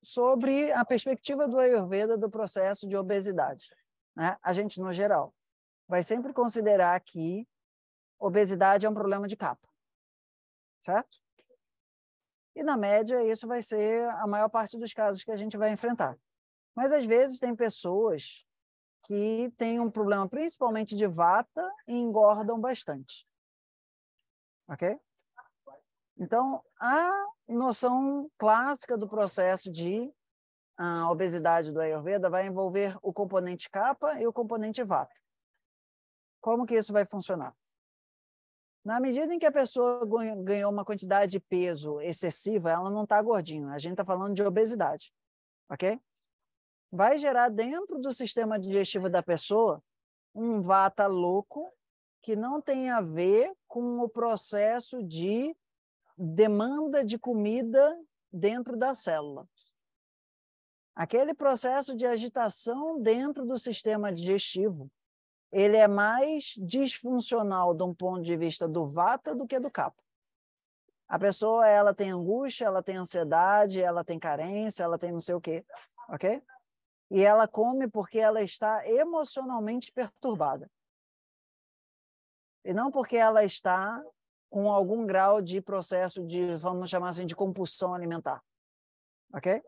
Sobre a perspectiva do Ayurveda do processo de obesidade. Né? A gente, no geral, vai sempre considerar que obesidade é um problema de capa. Certo? E, na média, isso vai ser a maior parte dos casos que a gente vai enfrentar. Mas, às vezes, tem pessoas que têm um problema principalmente de vata e engordam bastante. Ok? Então, a noção clássica do processo de uh, obesidade do Ayurveda vai envolver o componente kapha e o componente vata. Como que isso vai funcionar? Na medida em que a pessoa ganhou uma quantidade de peso excessiva, ela não está gordinha. A gente está falando de obesidade, ok? Vai gerar dentro do sistema digestivo da pessoa um vata louco que não tem a ver com o processo de demanda de comida dentro da célula. Aquele processo de agitação dentro do sistema digestivo, ele é mais disfuncional de um ponto de vista do vata do que do kapha. A pessoa, ela tem angústia, ela tem ansiedade, ela tem carência, ela tem não sei o quê, ok? E ela come porque ela está emocionalmente perturbada e não porque ela está com algum grau de processo de, vamos chamar assim, de compulsão alimentar. Ok?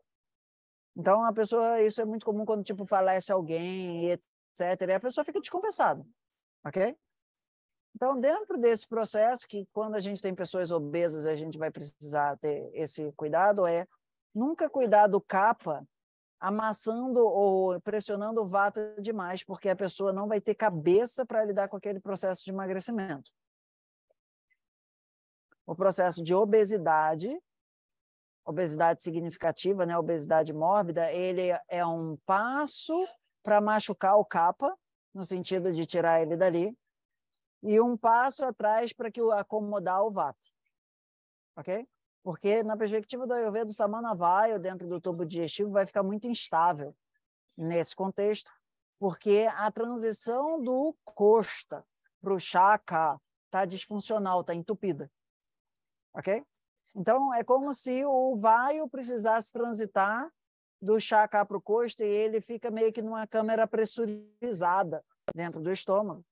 Então, a pessoa, isso é muito comum quando, tipo, falece alguém, etc., e a pessoa fica descompensada. Ok? Então, dentro desse processo, que quando a gente tem pessoas obesas, a gente vai precisar ter esse cuidado, é nunca cuidar do capa amassando ou pressionando o vata demais, porque a pessoa não vai ter cabeça para lidar com aquele processo de emagrecimento. O processo de obesidade, obesidade significativa, né, obesidade mórbida, ele é um passo para machucar o capa, no sentido de tirar ele dali, e um passo atrás para que acomodar o vata. OK? Porque, na perspectiva do Ayurveda, o Samanavayo, dentro do tubo digestivo, vai ficar muito instável nesse contexto, porque a transição do costa para o chakra está disfuncional, está entupida. Ok? Então, é como se o vaio precisasse transitar do chakra para o costa e ele fica meio que numa câmera pressurizada dentro do estômago.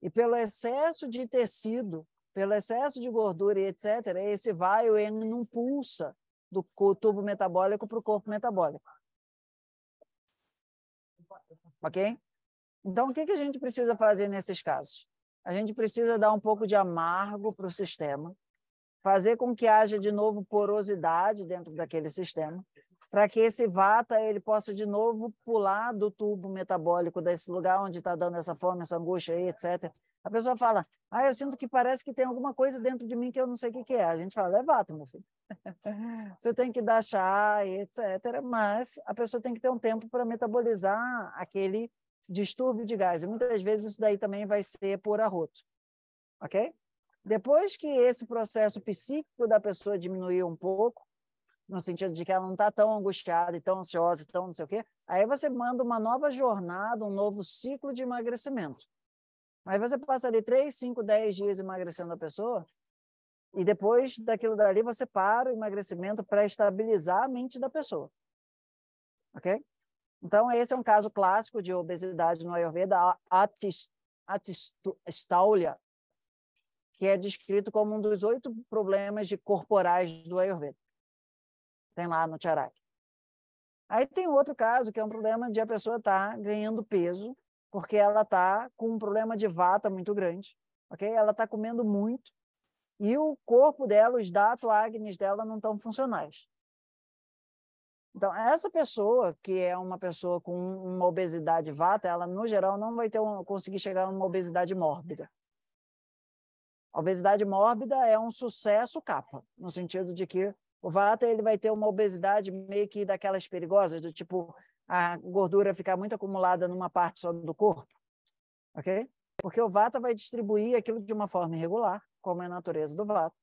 E pelo excesso de tecido pelo excesso de gordura e etc., esse vai ele não pulsa do tubo metabólico para o corpo metabólico. Ok? Então, o que, que a gente precisa fazer nesses casos? A gente precisa dar um pouco de amargo para o sistema, fazer com que haja de novo porosidade dentro daquele sistema, para que esse vata ele possa de novo pular do tubo metabólico desse lugar onde está dando essa fome, essa angústia aí, etc. A pessoa fala, ah, eu sinto que parece que tem alguma coisa dentro de mim que eu não sei o que, que é. A gente fala, é vata, meu filho. Você tem que dar chá, etc. Mas a pessoa tem que ter um tempo para metabolizar aquele distúrbio de gás. E muitas vezes isso daí também vai ser por arroto. Ok? Depois que esse processo psíquico da pessoa diminuiu um pouco, no sentido de que ela não está tão angustiada e tão ansiosa e tão não sei o quê, aí você manda uma nova jornada, um novo ciclo de emagrecimento. Aí você passa ali 3, 5, 10 dias emagrecendo a pessoa, e depois daquilo dali você para o emagrecimento para estabilizar a mente da pessoa. Ok? Então, esse é um caso clássico de obesidade no Ayurveda, a atistaulia, que é descrito como um dos oito problemas de corporais do Ayurveda. Tem lá no Charak. Aí tem outro caso, que é um problema de a pessoa estar tá ganhando peso porque ela está com um problema de vata muito grande, ok? Ela está comendo muito e o corpo dela, os datos agnes dela não estão funcionais. Então, essa pessoa, que é uma pessoa com uma obesidade vata, ela, no geral, não vai ter um, conseguir chegar a uma obesidade mórbida. A obesidade mórbida é um sucesso capa, no sentido de que o vata ele vai ter uma obesidade meio que daquelas perigosas, do tipo a gordura ficar muito acumulada numa parte só do corpo, ok? Porque o vata vai distribuir aquilo de uma forma irregular, como é a natureza do vata,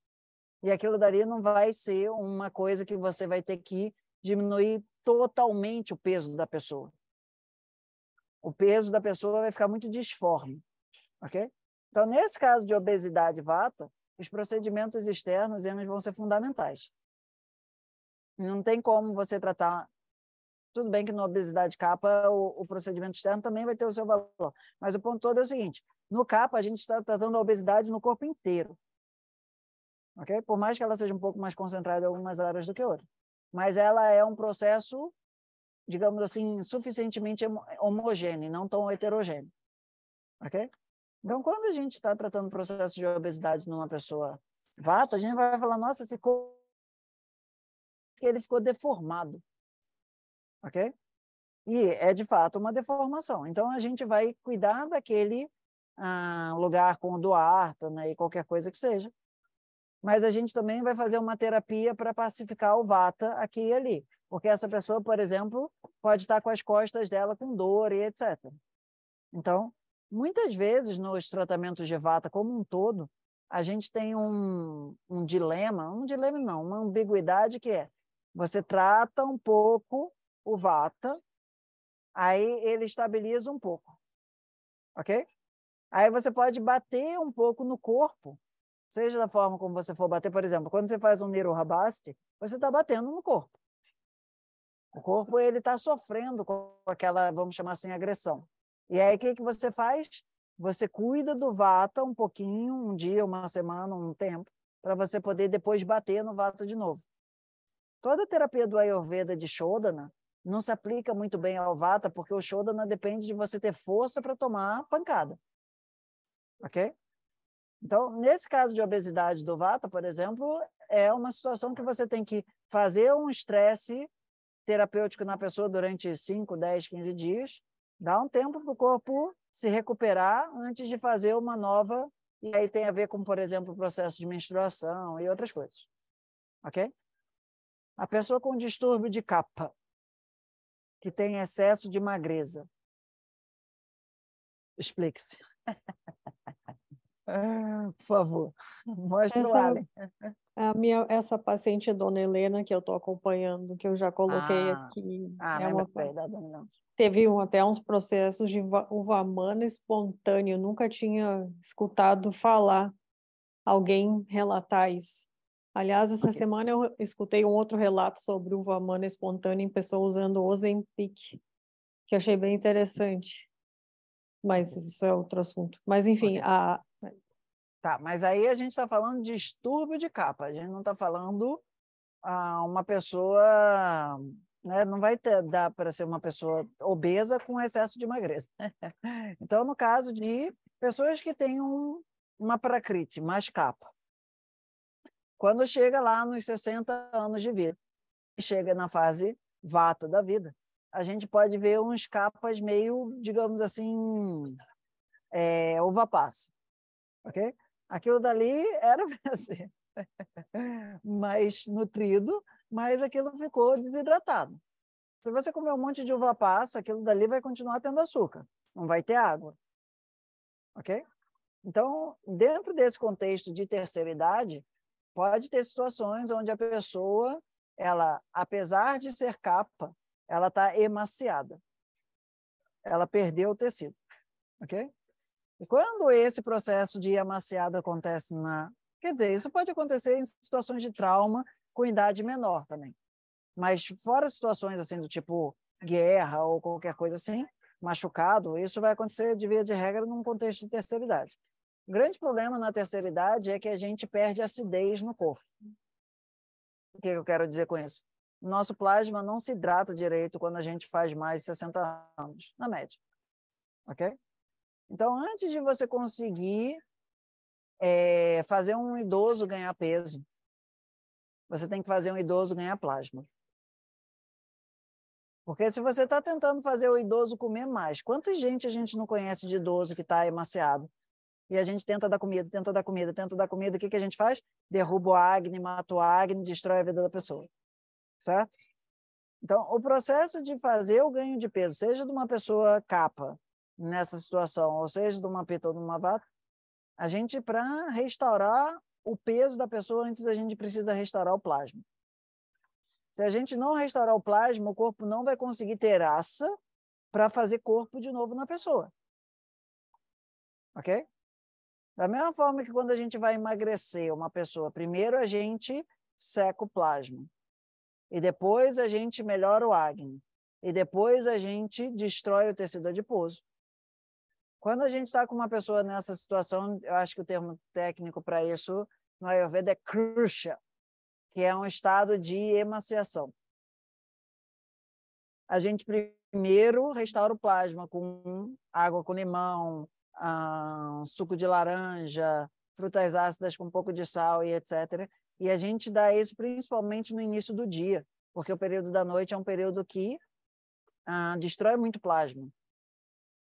e aquilo dali não vai ser uma coisa que você vai ter que diminuir totalmente o peso da pessoa. O peso da pessoa vai ficar muito disforme, ok? Então, nesse caso de obesidade vata, os procedimentos externos eles vão ser fundamentais. Não tem como você tratar. Tudo bem que na obesidade capa o, o procedimento externo também vai ter o seu valor, mas o ponto todo é o seguinte: no capa a gente está tratando a obesidade no corpo inteiro, ok? Por mais que ela seja um pouco mais concentrada em algumas áreas do que outras, mas ela é um processo, digamos assim, suficientemente homogêneo, não tão heterogêneo, ok? Então, quando a gente está tratando o processo de obesidade numa pessoa vata, a gente vai falar, nossa, esse corpo ele ficou deformado. Ok? E é, de fato, uma deformação. Então, a gente vai cuidar daquele ah, lugar com Duarte, né, e qualquer coisa que seja. Mas a gente também vai fazer uma terapia para pacificar o vata aqui e ali. Porque essa pessoa, por exemplo, pode estar com as costas dela com dor e etc. Então, Muitas vezes, nos tratamentos de vata como um todo, a gente tem um, um dilema, um dilema não, uma ambiguidade que é, você trata um pouco o vata, aí ele estabiliza um pouco, ok? Aí você pode bater um pouco no corpo, seja da forma como você for bater, por exemplo, quando você faz um Nirohabasti, você está batendo no corpo. O corpo ele está sofrendo com aquela, vamos chamar assim, agressão. E aí, o que, que você faz? Você cuida do vata um pouquinho, um dia, uma semana, um tempo, para você poder depois bater no vata de novo. Toda a terapia do Ayurveda de Shodana não se aplica muito bem ao vata, porque o Shodana depende de você ter força para tomar pancada. Ok? Então, nesse caso de obesidade do vata, por exemplo, é uma situação que você tem que fazer um estresse terapêutico na pessoa durante 5, 10, 15 dias, Dá um tempo para o corpo se recuperar antes de fazer uma nova, e aí tem a ver com, por exemplo, o processo de menstruação e outras coisas. Ok? A pessoa com distúrbio de capa, que tem excesso de magreza. Explique-se. Por favor, mostre essa, o Allen. A minha, essa paciente, Dona Helena, que eu estou acompanhando, que eu já coloquei ah, aqui. Ah, é uma... bem da Dona teve um, até uns processos de uvamana espontâneo. nunca tinha escutado falar alguém relatar isso. Aliás, essa semana eu escutei um outro relato sobre uvamana espontânea em pessoa usando Ozempic, que achei bem interessante. Mas isso é outro assunto. Mas, enfim, a... Tá, mas aí a gente está falando de distúrbio de capa, a gente não está falando ah, uma pessoa né? Não vai ter, dar para ser uma pessoa obesa com excesso de magreza. então, no caso de pessoas que têm um, uma prakriti, mais capa, quando chega lá nos 60 anos de vida, chega na fase vata da vida, a gente pode ver uns capas meio, digamos assim, é, uva passa, ok? Aquilo dali era ser mais nutrido, mas aquilo ficou desidratado. Se você comer um monte de uva passa, aquilo dali vai continuar tendo açúcar, não vai ter água. Ok? Então, dentro desse contexto de terceira idade, pode ter situações onde a pessoa, ela, apesar de ser capa, ela está emaciada. Ela perdeu o tecido. Ok? E quando esse processo de emaciado acontece na. Quer dizer, isso pode acontecer em situações de trauma com idade menor também. Mas fora situações assim do tipo guerra ou qualquer coisa assim, machucado, isso vai acontecer de via de regra num contexto de terceira idade. O grande problema na terceira idade é que a gente perde acidez no corpo. O que eu quero dizer com isso? Nosso plasma não se hidrata direito quando a gente faz mais de 60 anos, na média. Ok? Então, antes de você conseguir é, fazer um idoso ganhar peso, você tem que fazer um idoso ganhar plasma. Porque se você está tentando fazer o idoso comer mais, quanta gente a gente não conhece de idoso que está emaciado? E a gente tenta dar comida, tenta dar comida, tenta dar comida, o que, que a gente faz? Derruba o acne, mata o acne, destrói a vida da pessoa. Certo? Então, o processo de fazer o ganho de peso, seja de uma pessoa capa nessa situação, ou seja de uma pita ou de uma vata, a gente, para restaurar o peso da pessoa, antes a gente precisa restaurar o plasma. Se a gente não restaurar o plasma, o corpo não vai conseguir ter aça para fazer corpo de novo na pessoa. Ok? Da mesma forma que quando a gente vai emagrecer uma pessoa, primeiro a gente seca o plasma, e depois a gente melhora o acne, e depois a gente destrói o tecido adiposo. Quando a gente está com uma pessoa nessa situação, eu acho que o termo técnico para isso no Ayurveda é krusha, que é um estado de emaciação. A gente primeiro restaura o plasma com água com limão, ah, suco de laranja, frutas ácidas com um pouco de sal e etc. E a gente dá isso principalmente no início do dia, porque o período da noite é um período que ah, destrói muito plasma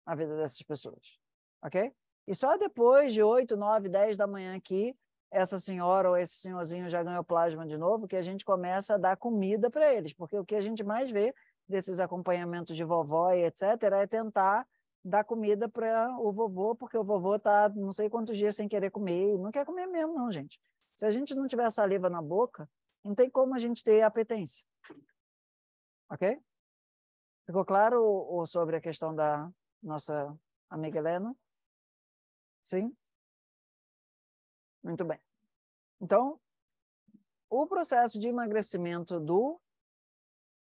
na vida dessas pessoas, ok? E só depois de 8, 9, 10 da manhã que essa senhora ou esse senhorzinho já ganhou plasma de novo, que a gente começa a dar comida para eles, porque o que a gente mais vê desses acompanhamentos de vovó e etc é tentar dar comida para o vovô, porque o vovô tá não sei quantos dias sem querer comer, e não quer comer mesmo não, gente. Se a gente não tiver saliva na boca, não tem como a gente ter apetência. OK? Ficou claro ou sobre a questão da nossa amiga Helena? Sim? Muito bem. Então, o processo de emagrecimento do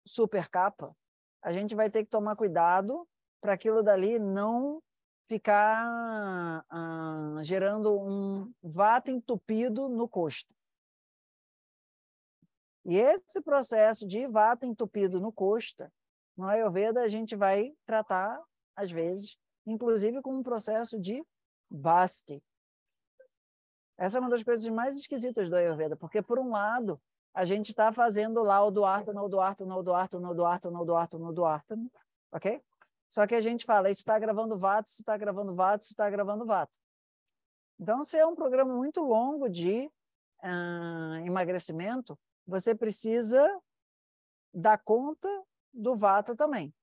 super capa, a gente vai ter que tomar cuidado para aquilo dali não ficar ah, gerando um vata entupido no costo. E esse processo de vata entupido no costa, no Ayurveda a gente vai tratar, às vezes, inclusive com um processo de basti. Essa é uma das coisas mais esquisitas do Ayurveda, porque, por um lado, a gente está fazendo lá o Duarte, no Duarte, no Duarte, no Duarte, no Duarte, no Duarte, ok? Só que a gente fala, isso está gravando vato, isso está gravando vato, isso está gravando vato. Então, se é um programa muito longo de uh, emagrecimento, você precisa dar conta do vata também.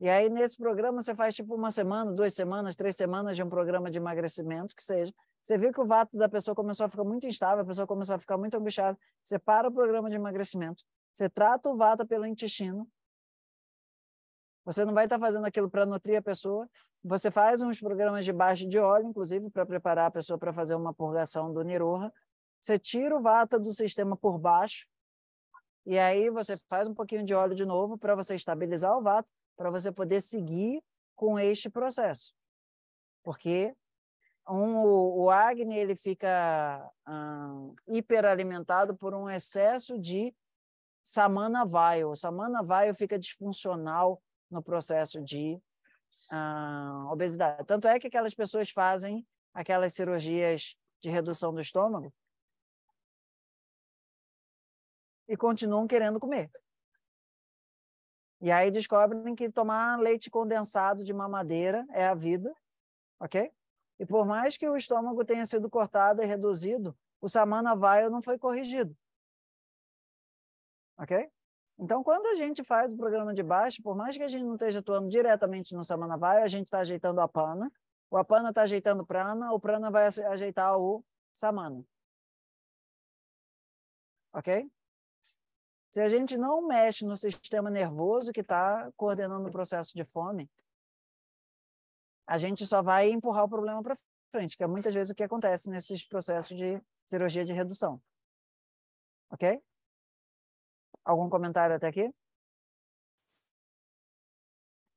E aí, nesse programa, você faz tipo uma semana, duas semanas, três semanas de um programa de emagrecimento, que seja. Você viu que o vato da pessoa começou a ficar muito instável, a pessoa começou a ficar muito angustiada. Você para o programa de emagrecimento, você trata o vata pelo intestino, você não vai estar fazendo aquilo para nutrir a pessoa. Você faz uns programas de baixa de óleo, inclusive, para preparar a pessoa para fazer uma purgação do Niroha. Você tira o vata do sistema por baixo. E aí você faz um pouquinho de óleo de novo para você estabilizar o vata, para você poder seguir com este processo. Porque um, o, o Agni ele fica hiperalimentado por um excesso de samana vaio. O samana vaio fica disfuncional no processo de uh, obesidade. Tanto é que aquelas pessoas fazem aquelas cirurgias de redução do estômago e continuam querendo comer. E aí descobrem que tomar leite condensado de mamadeira é a vida, ok? E por mais que o estômago tenha sido cortado e reduzido, o samana vaio não foi corrigido. Ok? Então, quando a gente faz o programa de baixo, por mais que a gente não esteja atuando diretamente no Samanavaya, a gente está ajeitando a pana, o Apana está ajeitando o Prana, o Prana vai ajeitar o Samana. Ok? Se a gente não mexe no sistema nervoso que está coordenando o processo de fome, a gente só vai empurrar o problema para frente, que é muitas vezes o que acontece nesses processos de cirurgia de redução. Ok? Algum comentário até aqui?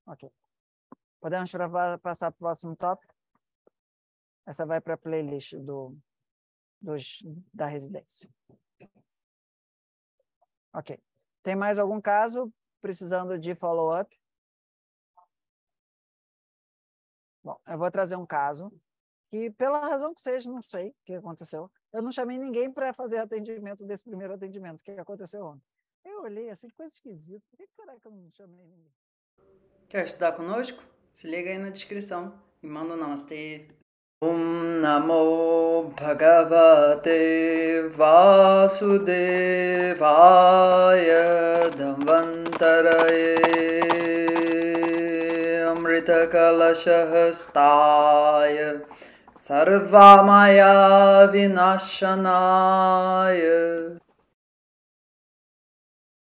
Ok. Podemos passar para o próximo tópico? Essa vai para a playlist do, dos, da residência. Ok. Tem mais algum caso precisando de follow-up? Bom, eu vou trazer um caso que, pela razão que seja, não sei o que aconteceu. Eu não chamei ninguém para fazer atendimento desse primeiro atendimento. Que aconteceu ontem? Eu olhei assim, coisa esquisita. Por que será que eu não chamei ninguém? Quer estudar conosco? Se liga aí na descrição e manda um namastê. Om Namo Bhagavate Vasudevaya Dhamvantaraye Amrita Kalashahastaya Sarvamaya Vinashanaya